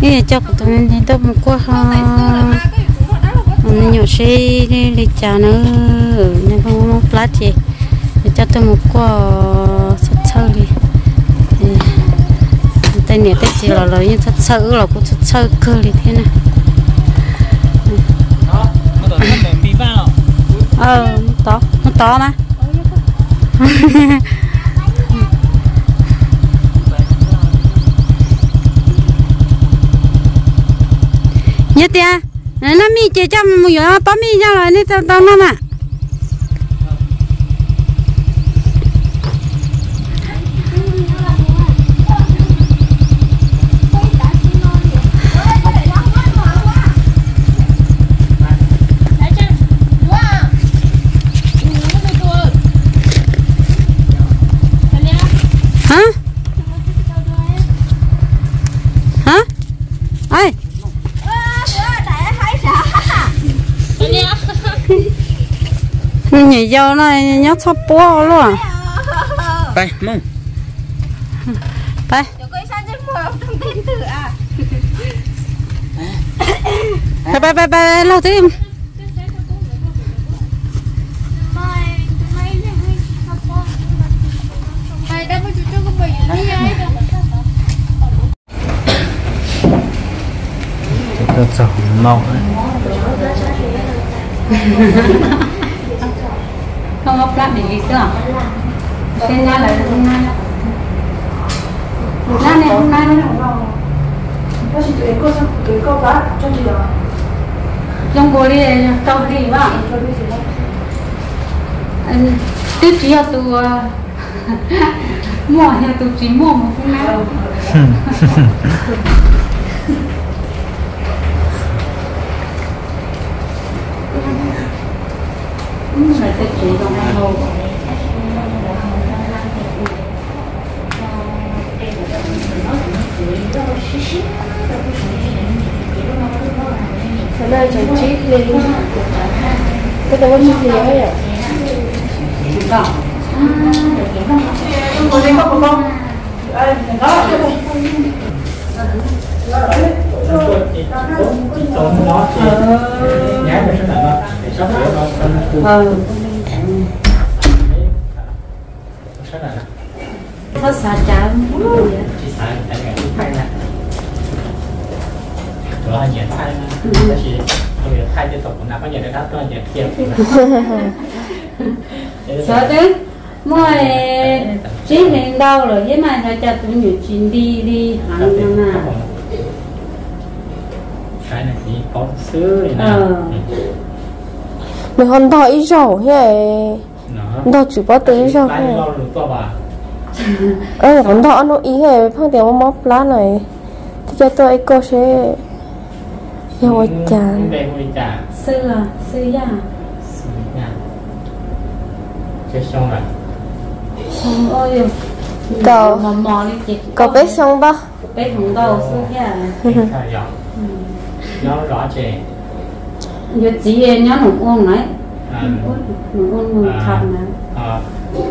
cái cho của mình thì tôi một qua ha. Nhỏ xe đi đi chả nữa. Nên không có plát gì. Cho tôi một qua thật sâu đi. Tay nhẹ tay chỉ là lời như thật sâu là cũng thật sâu cơ đi thế này. Ờ to nó to mà nhất tia à? nó mi chơi cho một giờ bấm à, mi ra rồi, nên tao tao nó mà nhảy dâu nó nhóc thấp búa luôn à? bay mông. Bay. Bay bay bay bay lo tim Hãy subscribe cho kênh Ghiền Mì Gõ Để không bỏ lỡ những video hấp dẫn không có plát để gì chưa xem ra là hôm nay hôm nay này hôm nay này trong bộ đi trong đi mà anh tiếp chỉ là từ mua nhà từ chỉ mua một cái nào chỉ hai hồ Hôm nay chẳng chít lên Cái đó chít gì ấy à? đó tốn không thì nhá là đó, này nó sắp sửa ờ cái này có xả cháo chỉ sai tại cái thay nè đó là nhiệt thay nè cái gì tôi thay cho tổng nào có được, đó tôi nhiệt kia sợ chứ mua chỉ hiện đâu rồi với mai thay cha cũng nhiều chuyện đi đi hẳn nữa mà cái này thì có xứ này nè. Mình còn đòi ít rổ thế. Nó. Chỉ có tí rổ bà Ơ, còn đòi nó ý hệ Phong một móc lá này. Thì cho tôi cô sẽ Yêu ơi chán sư à sư ya xứ nha cái xong rồi. Ơi Cậu Cậu biết xong ba bé không đâu sư ya nó rõ chè giờ chỉ em nhớ nụ uống đấy à. Nụ uống người khăn nè à.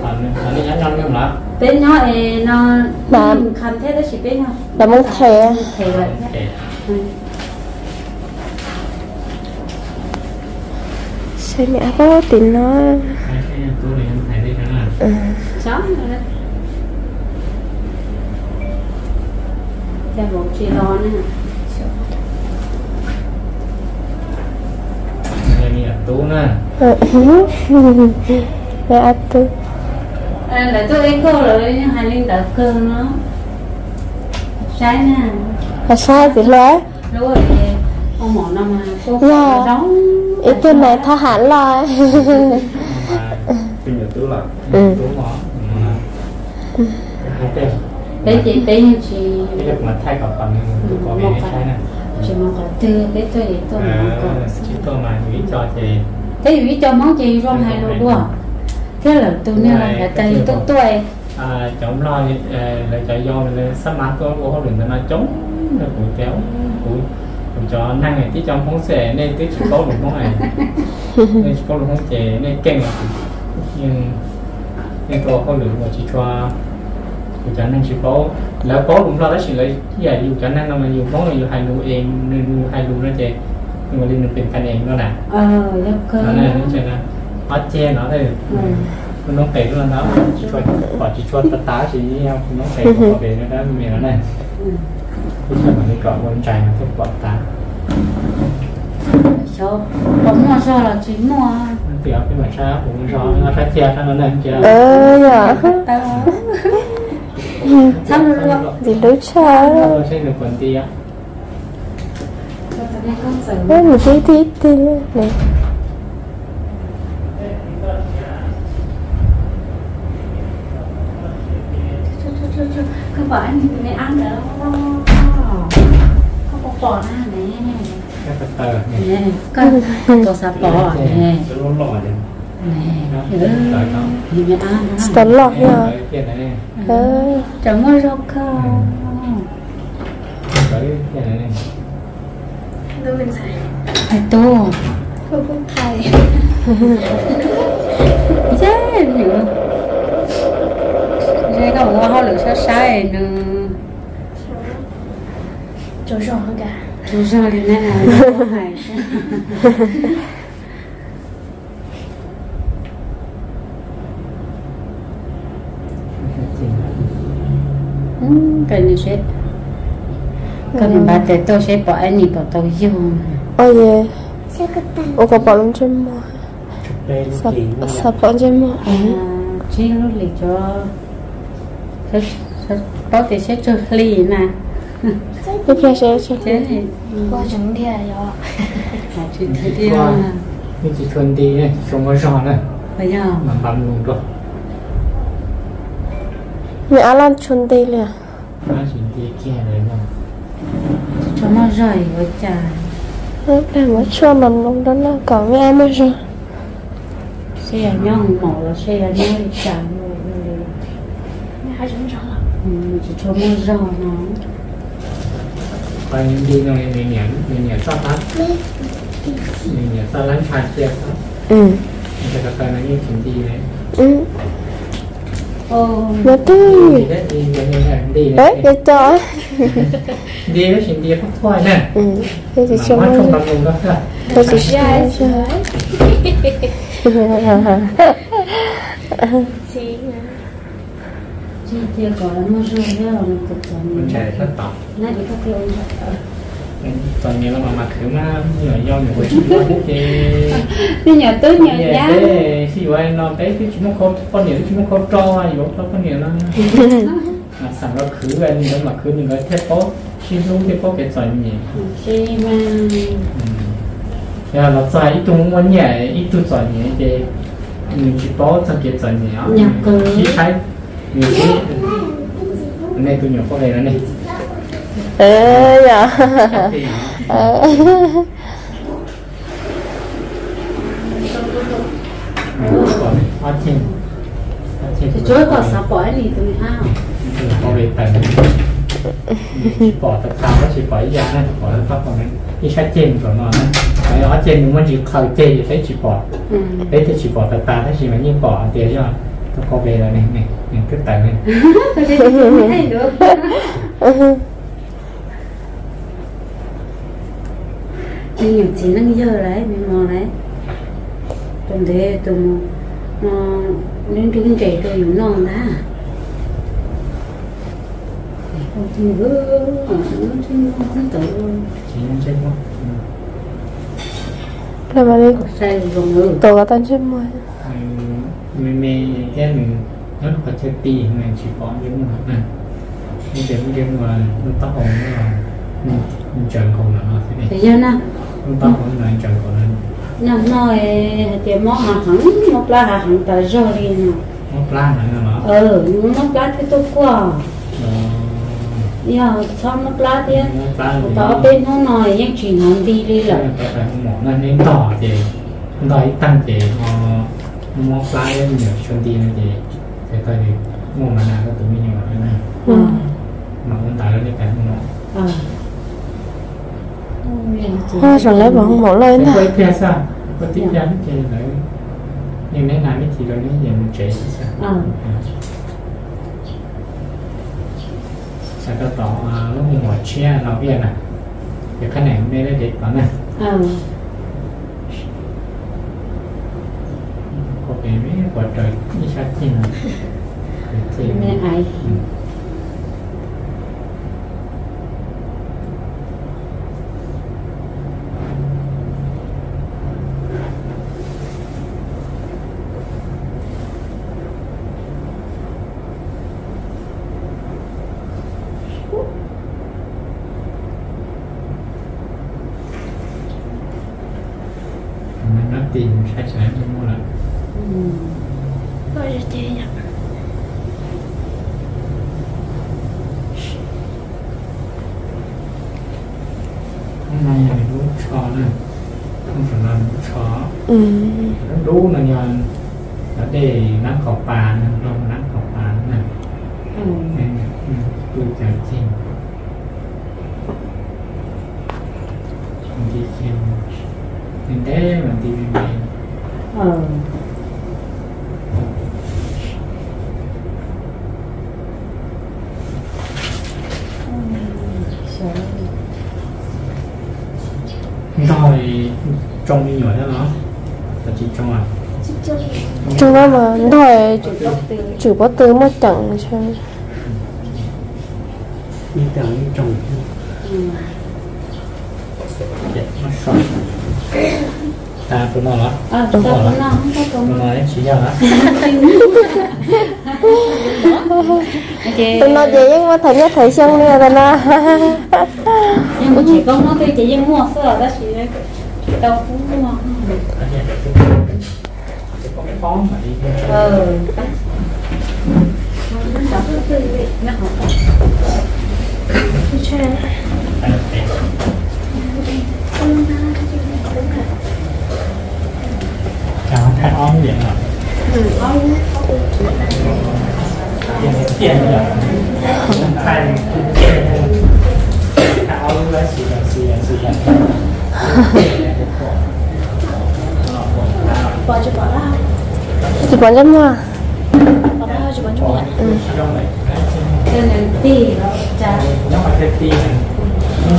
Anh anh nhắn nhắn không lắm bé nhớ nó Mà- khăn thế đó chỉ bé không Là mong thề. Thầy vậy ok Ừ. Sao mẹ có tính nó? Là Ừ. chó rồi đấy. Cho một chị lo nữa Tú Ừ. Mẹ ăn tư à, là tôi ấy cô rồi nhưng hai linh đỡ cơ nó trái nè Là sai gì lẽ rồi ông mỏ năm mà cô Dạ. đóng. Ý tên này tha hẳn lại Mà Bây giờ tú là Ừ. Tú Ok. Bé chị như chị Cái lúc mà thay cọc bằng Tú có cái trái nè chị mong là tư bé tôi vậy tôi mong À, thế thì cho món gì rong hai luôn đua thế là tôi nêu là dạ, phải tay tôi tôi à chống lo là chạy do là sắp má tôi có đừng là chống là cũng kéo cũng cho năng này tí trong phóng xẻ nên tí chỉ có được không này. Nên chỉ có được không xẻ nên keng là nhưng nên tôi có được mà chỉ cho của cho năng chỉ có. Là có cũng lo đó chỉ là cái gì khả năng là mình dùng có người dùng hai luôn em nên hai luôn nó chạy nhưng mà đi mình tìm cái em nó nè เออแล้วก็ nó này nó chơi nè nó che nó thôi อืม nó kể nó đó chỉ cho bỏ chỉ cho tất tá chỉ nhau nó kể nó về nó đó mình nó này อืม cái chuyện mà đi cọ con trai nó thích bỏ tá ชอบผมมัวชอบละจีมัว tiểu cái mà sao cũng cho nó phát che cho nó này chưa เอออย่า เตาทำรู้ว่า gì đối cha nó sẽ được quần tia ต Đấy, một tí tiếp đi này. Không bỏ anh này ăn không có bỏ ra này. Nè nè con có sạp bỏ nè. nè nè ăn lọt nha. Ờ chẳng có rau Itu yang saya. Itu. Cô cũng thầy. Chết nữa. Thế có một hoa lực sao sai nữa. Chỗ rộng cả. Chỗ rộng thì nên là thầy. Cần như thế cái mình ừ. bà tới tôi sẽ bỏ anh đi bỏ tôi dùng ôi ye ô có bỏ lên trên mò sập sập bỏ trên mò à, chỉ lúc lì cho bỏ thì sẽ cho lì nè lúc kia sẽ cho lì qua chúng đi à yo chỉ thấy đi à mình chỉ thuần đi không có rõ nữa bây giờ mà bằng luôn rồi mẹ ăn chuồn đi liền ăn chuồn đi kia này nè cho nó rời với chà em mới cho mình lúc đó nó còn với em mới rồi. Xe nhông mỏ là xe nó chà hai chúng rõ ừ, chỉ cho mua giò nó. Anh đi ngay mình nhận mình nhận sao hết mình nhận sao lắm phạt xe hết ừ. Cái cà phê này như chuyện gì này ừ. Ồ, nó India chỉ India phát thôi nè. Ừ. thế thì trông không bằng vùng đâu thế thì ra rồi chị chị tiêu có lắm mà rồi đó là một cuộc sống mình chạy thất vọng nãy đi các tiêu toàn nhiều mà mặc kiểu mà nhỏ do nhỏ quỷ nó cái tứ nhỏ giá. thế thì vậy nó té cái chúng nó con con nhiều chúng nó con tro hay gì đó con nhiều nó sẵn nó khứ về nhưng mà khứ những cái thiết phố khi đúng thiết phố cái chuẩn nhỉ khi mà là nó ít đúng muốn nhẹ ít tu chuẩn nhỉ thì mình chỉ bó trong cái chuẩn nhỉ nhập cơ khi thấy mình chỉ này tôi nhỏ có này này ê dạ. Thì chối còn sắp bỏ đi tụi hao hoa trên hoa trên จะช่วยก่อนซับปอยนี่ตรงนี้อ้าว có về tận chỉ bỏ tập thao nó chỉ bỏ giá này bỏ tập thao còn cái sách trên của nó này cái đó trên nhưng mà chỉ khởi trên thì thấy chỉ bỏ อืม đấy thì chỉ bỏ tập tà nó chỉ mà như bỏ tiền cho nó có về là này này này cứ tận này ก็จะไม่ให้ดูนี่อยู่จีนั่งเยอะเลยมีมองเลยตรงเดียวตรงมองนี่ถึงใจตัวอยู่นอนนะ thì hương ở trên trên tổ là mà đi tổ là tan trên môi mình mình cái mình nó có chơi tì mình chỉ có những mà nè nhưng đến cái mà nó tao hồng nó là mình chờ cầu nó thế này. Thế giờ nè nó tao hồng nó chờ cầu nó năm nói thì món hàng hẳn một lá hàng tại đi nè. Một lá nữa hả? Ừ một lá thì tôi qua giờ món lá thì nó plan thì tao bên nó nói những chuyện hàng đi đi là nó nên đỏ thì đỏ ít tăng thì nó nó plan nhiều chuyên đi nó thì thì thôi thì mua mà nào có tụi mình nhiều cái này. Ừ. Mà con tại nó đi cái nó ừ. Hoa chẳng lấy bằng một lời Thế nè quay kia sao? Có tiếp ra cái kia đấy nhưng nếu làm cái gì rồi nếu giờ mình chạy thì sao ừ sẽ có tỏ lúc mình ngồi chia nó biết nè thì cái này đây là để có nè ờ có cái mấy quả trời như sao chi nè thì mẹ ai mình nó tìm sai sai không mua lại Rồi chị nhỉ hôm nay là đu chó nè không phải là đu chó Ừ nó đu là nhờ nó để nắp khẩu bà nè không nắp khẩu bà nè ờ nè tu chả chim đi chim nên thế mà đi bên bên ờ rồi trong đi nhỏ thế nó là chỉ trong à. Chúng nó mà thôi Chủ có tư mà chẳng cho đi đẹp nó sọt ta tụi nó đó ờ Đúng rồi. cũng không có tụi công nó đấy chỉ giờ đó ok. Tụi nó dễ nhưng mà thấy nhất thấy xong nè tụi nó nhưng chỉ công nó cái chỉ dân mua sữa đó chỉ đâu cũng mua Ở đây có cái phón mà đi theo chào thái ón vậy mà Ừ, tiền rồi thay tiền thái mà bỏ ra cho bỏ cho bỏ trong này cho nên tì nó chả nó phải thêm tiền không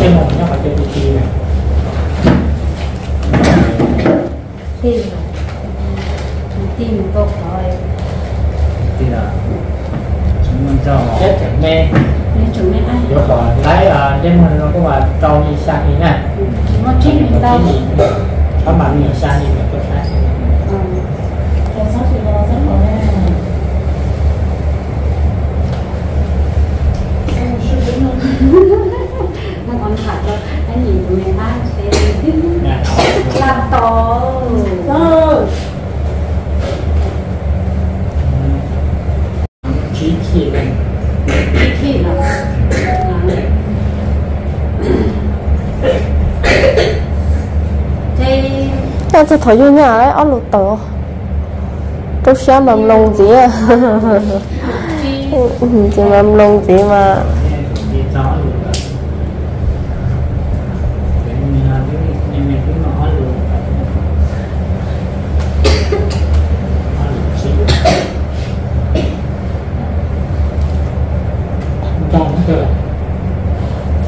chơi một nó phải thêm tiền này tì tì một cốc rồi thì là chúng mình cho chết chẳng nghe nếu còn lấy là đem mình nó có mà trâu như sang như này nó chín mình tao có mà mình sang như vậy có ờ luôn nó còn thật rồi anh nhìn tụi sẽ nha làm to Sẽ thấy vô nhà đấy Ốc lụt tớ Tôi sẽ mầm lông gì à Chỉ mầm lông gì mà. Đi rõ luôn đó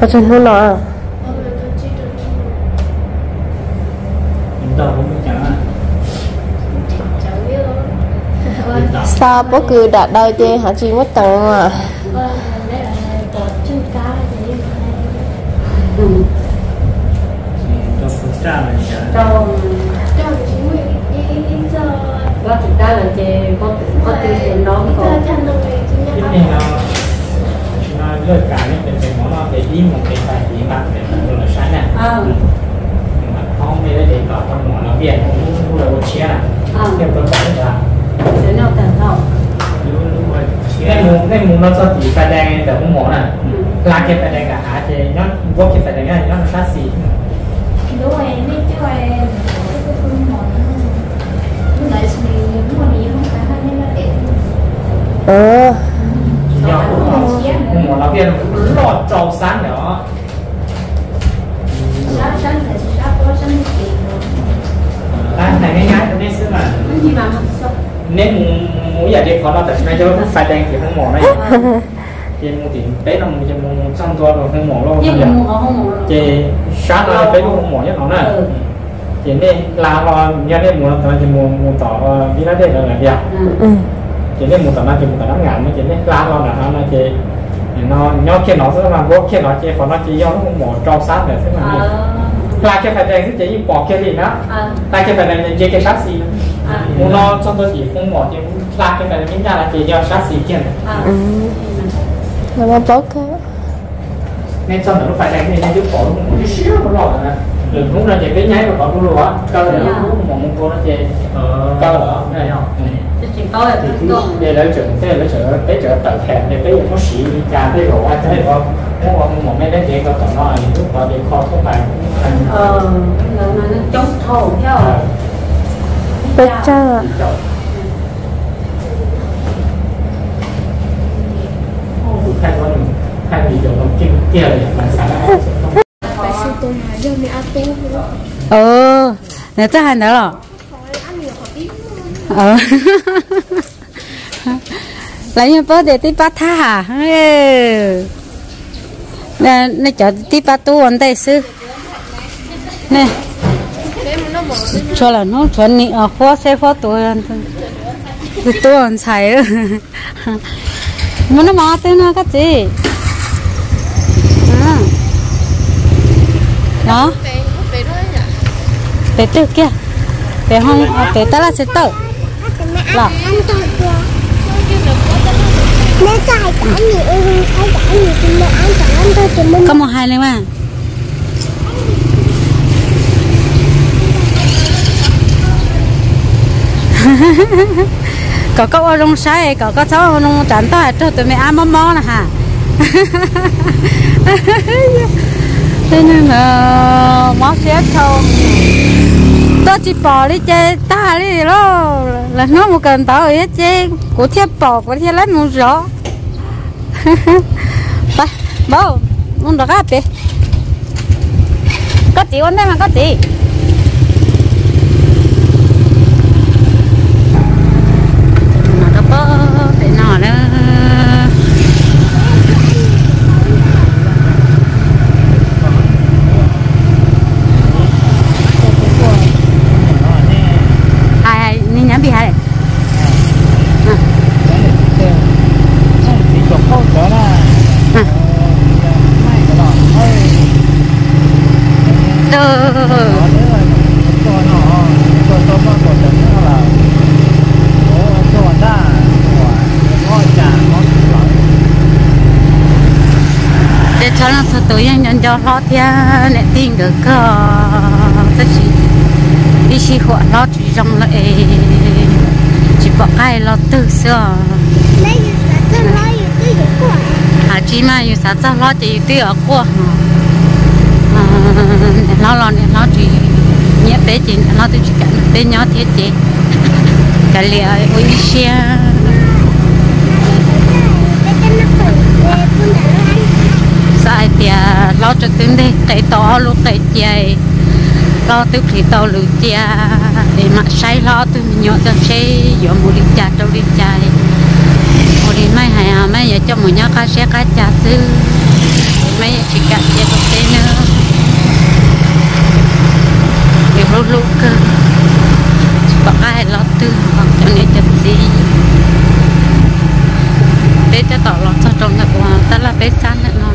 Để Sao? Bố cứ đã đời chê hả chị? Mất gì cả cho cho chính mình đi đi giờ có thực ra là chị có có tưởng đó chính Cái này nó Nó lơi cả chuyện nó để đi một cái tài gì mà để nó là sai nè ờ Nhưng mà không biết để có con mỏ nó biển cũng là một chia à ờ Theo tôi bảo là sẽ nào tận hậu cái mùng cái mùng nó cho chỉ phải đen để cũng mỏ nè Ừ. là cái phải đen cả hả? Thì nó vô cái phải đen này nó là sát xì đúng rồi em biết chứ rồi cái phương món đấy thì những món gì không phải hay nên là để Ờ do cũng mỏ. Nó biển lọt trâu sáng là có thì là này ngay ngay tôi nên xứ mà gì mà nên muốn muốn giờ đi khó nó tại sao cho phải đen thì không mỏ này. Chị mua tiền bé nó mua chị mua xong to rồi không mỏ giờ mà mua không mua chị sát nó bé không mỏ nhất nó nè. Ừ. chị nên la lo nhà nên mua tao chị mua mua tỏ vì nó đây là làm gì ừ. Chị nên mua tỏ nó chị mua tỏ nó ngàn mà chị nên la lo là nó chị nó nhó kia nó sẽ làm gốc kia nó chị còn nó chỉ do nó không mỏ trao sát để thế mà la cái phải đèn cái chị bỏ kia thì nó la cái phải đèn chị cái sát xì mua nó trong tôi chỉ không mỏ chị la cái phải đèn ra là chị do sát xì kia ừ. Là mà bớt á nên cho nó phải đánh nên giúp bỏ nó một chút xíu nó lọt nè. Đừng cũng là chỉ cái nháy mà bỏ luôn á. Cơ để nó cũng một mông cô nó chê. Cơ ở cái này không chỉ có là thì cái cứ con để lấy trưởng thế lấy trưởng lấy trưởng tự thèm để cái có sĩ đi trà cái rổ ai thế có muốn một một mấy đấy để có tận nó thì lúc vào để kho không phải. Ờ picture tu ờ nè, chắc hành đó rồi. Ờ. Lấy như bớt để tí bát tha à? hả nè nè, chở tí bát tu ổn đây, sư. Nè cho là nó chuẩn nị ở phố xe phố tôi tôi ổn xài muốn nó mà tên nó cái gì à. đó bé tự kia. Bé không bé ta là sẽ tự. Là mẹ chạy cả nhiều hay cả nhiều thì mẹ ăn cả ăn thôi thì mình có một hai lên mà có có ở trong sai có có cháu ở trong chán to cho tụi mày ăn mò mò nè hả thế nhưng mà mò xếp thôi tôi chỉ bỏ đi chơi ta đi lo là nó một cần tao ấy chơi của thiết bỏ của thiết lấy một rõ Ba, bao muốn được apa? Có tí ổn đây mà có tí. Nó đó bố, để nó đó. Hai, hai, ni nhắm bị hai này. chỉ có câu đó là À. mai cái đó thôi Ờ. để tối anh nhận cho lo theo để tin được có tất gì đi xí họ lo chỉ trong lại chỉ bỏ cái lo tôi tôi gì của? À chỉ mà yêu sao cho lo chỉ tự ở qua à lo lo này lo chỉ nhớ bé chỉ lo tự chỉ cả bé nhỏ thế chị. Cái liệu ôi xe rồi tụi đi. Cái to luôn cái chạy lo tụi thì to lự cha để mà say lo tụi mình nhọ tụi say dọn mua đi cha trâu đi chạy mua đi mấy hay à mai giờ cho mua nhá cá xe cá cha sư mấy giờ chỉ cả giờ có thế nữa. Để lúc lúc cơ. Bỏ cái lo tụi còn cho nên chân gì để cho tỏ lo cho trong là của ta là bé san nữa